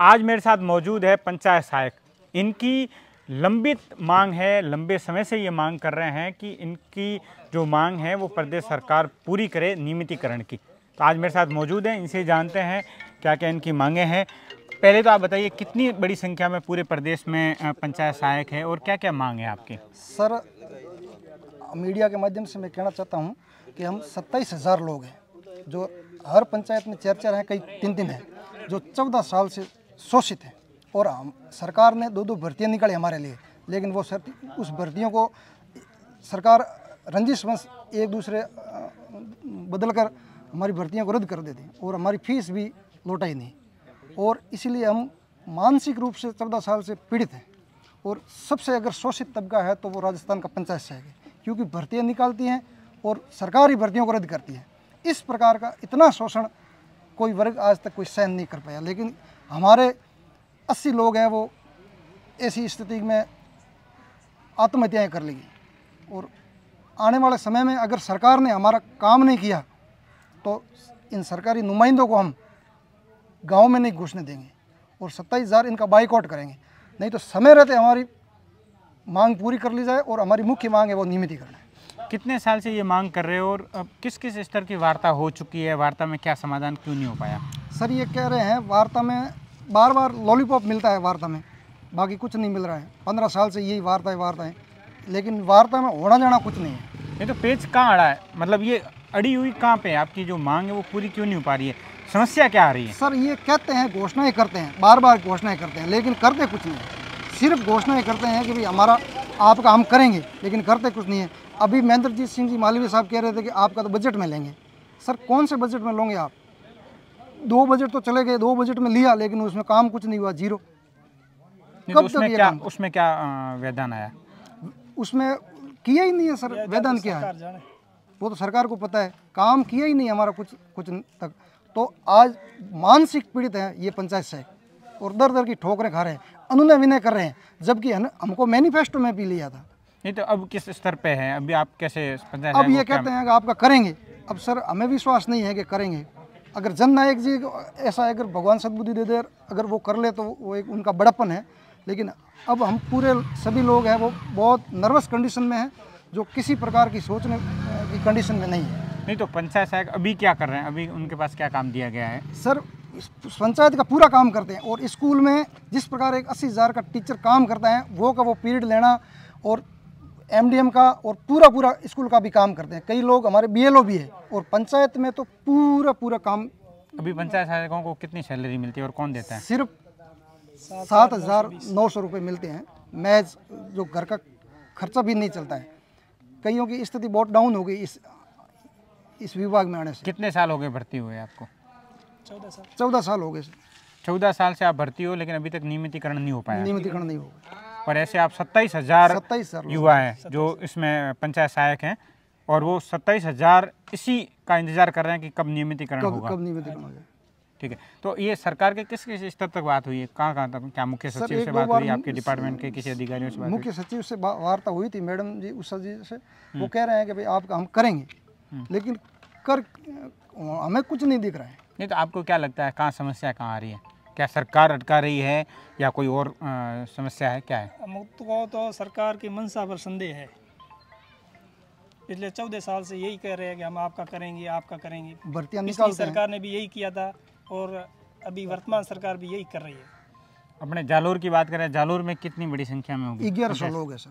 आज मेरे साथ मौजूद है पंचायत सहायक। इनकी लंबित मांग है, लंबे समय से ये मांग कर रहे हैं कि इनकी जो मांग है वो प्रदेश सरकार पूरी करे नियमितीकरण की। तो आज मेरे साथ मौजूद हैं, इनसे जानते हैं क्या क्या इनकी मांगे हैं। पहले तो आप बताइए, कितनी बड़ी संख्या में पूरे प्रदेश में पंचायत सहायक है और क्या क्या मांग है आपकी? सर, मीडिया के माध्यम से मैं कहना चाहता हूँ कि हम सत्ताईस हज़ार लोग हैं, जो हर पंचायत में चार चार हैं, कई तीन तीन हैं, जो चौदह साल से शोषित हैं। और सरकार ने दो दो भर्तियाँ निकाली हमारे लिए, लेकिन वो सर उस भर्तियों को सरकार रंजिश वंश एक दूसरे बदल कर हमारी भर्तियों को रद्द कर देती और हमारी फ़ीस भी लौटाई नहीं। और इसीलिए हम मानसिक रूप से चौदह साल से पीड़ित हैं और सबसे अगर शोषित तबका है तो वो राजस्थान का पंचायत सहायक है क्योंकि भर्तियाँ निकालती हैं और सरकारी भर्तियों को रद्द करती है। इस प्रकार का इतना शोषण कोई वर्ग आज तक कोई सहन नहीं कर पाया, लेकिन हमारे अस्सी लोग हैं वो ऐसी स्थिति में आत्महत्याएँ कर लेगी। और आने वाले समय में अगर सरकार ने हमारा काम नहीं किया तो इन सरकारी नुमाइंदों को हम गाँव में नहीं घुसने देंगे और सत्ताईस हज़ार इनका बाइकआउट करेंगे। नहीं तो समय रहते हमारी मांग पूरी कर ली जाए और हमारी मुख्य मांग है वो नियमितीकरण है। कितने साल से ये मांग कर रहे हो और अब किस किस स्तर की वार्ता हो चुकी है? वार्ता में क्या समाधान क्यों नहीं हो पाया? सर ये कह रहे हैं वार्ता में बार बार लॉलीपॉप मिलता है वार्ता में। बाकी कुछ नहीं मिल रहा है। पंद्रह साल से यही वार्ता है वार्ता है लेकिन वार्ता में होना जाना कुछ नहीं है। ये तो पेज कहाँ अड़ा है? मतलब ये अड़ी हुई कहाँ पे है? आपकी जो मांग है वो पूरी क्यों नहीं हो पा रही है? समस्या क्या आ रही है? सर ये कहते हैं घोषणाएँ करते हैं। बार बार घोषणाएँ करते हैं। लेकिन करते कुछ नहीं है। सिर्फ़ घोषणाएँ करते हैं कि भाई हमारा आपका हम करेंगे लेकिन करते कुछ नहीं है। अभी महेंद्रजीत सिंह जी मालवीय साहब कह रहे थे कि आपका तो बजट में लेंगे। सर कौन से बजट में लोगे आप? दो बजट तो चले गए दो बजट में लिया लेकिन उसमें काम कुछ नहीं हुआ ज़ीरो। नहीं तो कब तक ये क्या उसमें क्या व्यवधान आया? उसमें किया ही नहीं है सर वेदन क्या है? वो तो सरकार को पता है काम किया ही नहीं हमारा कुछ कुछ तक। तो आज मानसिक पीड़ित है ये पंचायत से। और दर दर की ठोकरें खा रहे हैं अनुनय विनय कर रहे हैं जबकि हमको मैनिफेस्टो में भी लिया था। नहीं तो अब किस स्तर पे है? अभी आप कैसे पंचायत अब ये कहते हैं कि आपका करेंगे। अब सर हमें विश्वास नहीं है कि करेंगे। अगर जननायक जी को ऐसा अगर भगवान सद्बुद्धि दे दे अगर वो कर ले तो वो एक उनका बड़प्पन है। लेकिन अब हम पूरे सभी लोग हैं वो बहुत नर्वस कंडीशन में हैं जो किसी प्रकार की सोचने की कंडीशन में नहीं है। नहीं तो पंचायत सहायक अभी क्या कर रहे हैं? अभी उनके पास क्या काम दिया गया है? सर पंचायत का पूरा काम करते हैं और स्कूल में जिस प्रकार एक अस्सी हज़ार का टीचर काम करता है वो का वो पीरियड लेना और एमडीएम का और पूरा पूरा स्कूल का भी काम करते हैं। कई लोग हमारे बीएलओ भी है और पंचायत में तो पूरा पूरा काम अभी पंचायत सहायकों को कितनी सैलरी मिलती है और कौन देता है? सिर्फ़ सात हज़ार नौ सौ रुपये मिलते हैं। मैज जो घर का खर्चा भी नहीं चलता है। कईयों की स्थिति बहुत डाउन हो गई इस इस विभाग में आने से। कितने साल हो गए भर्ती हुए आपको? चौदह साल। हो गए चौदह साल से आप भर्ती हो लेकिन अभी तक नियमितीकरण नहीं हो पाया। नियमितीकरण नहीं होगा और ऐसे आप सत्ताईस हज़ार युवा हैं जो इसमें पंचायत सहायक हैं और वो सत्ताईस हज़ार इसी का इंतज़ार कर रहे हैं कि कब नियमितीकरण कब होगा। कब नियमितीकरण हो जाए ठीक है तो ये सरकार के किस किस स्तर तक बात हुई है? कहाँ कहाँ तक क्या मुख्य सचिव से बात हुई? आपके डिपार्टमेंट के किसी अधिकारियों से मुख्य सचिव से वार्ता हुई थी मैडम जी उषा जी से। वो कह रहे हैं कि भाई आपका हम करेंगे। लेकिन कर हमें कुछ नहीं दिख रहा है। नहीं तो आपको क्या लगता है कहाँ समस्या कहाँ आ रही है? क्या सरकार अटका रही है या कोई और अ, समस्या है? क्या है? मुझको तो सरकार की मंशा पर संदेह है। पिछले चौदह साल से यही कह रहे हैं कि हम आपका करेंगे आपका करेंगे। भर्तियाँ पिछली सरकार ने भी यही किया था और अभी वर्तमान सरकार भी यही कर रही है। अपने जालोर की बात करें जालोर में कितनी बड़ी संख्या में होगी? ग्यारह सौ लोग हैं सर।